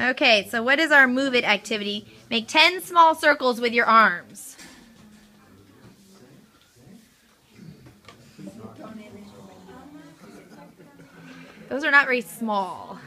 Okay, so what is our move it activity? Make 10 small circles with your arms. Those are not very small.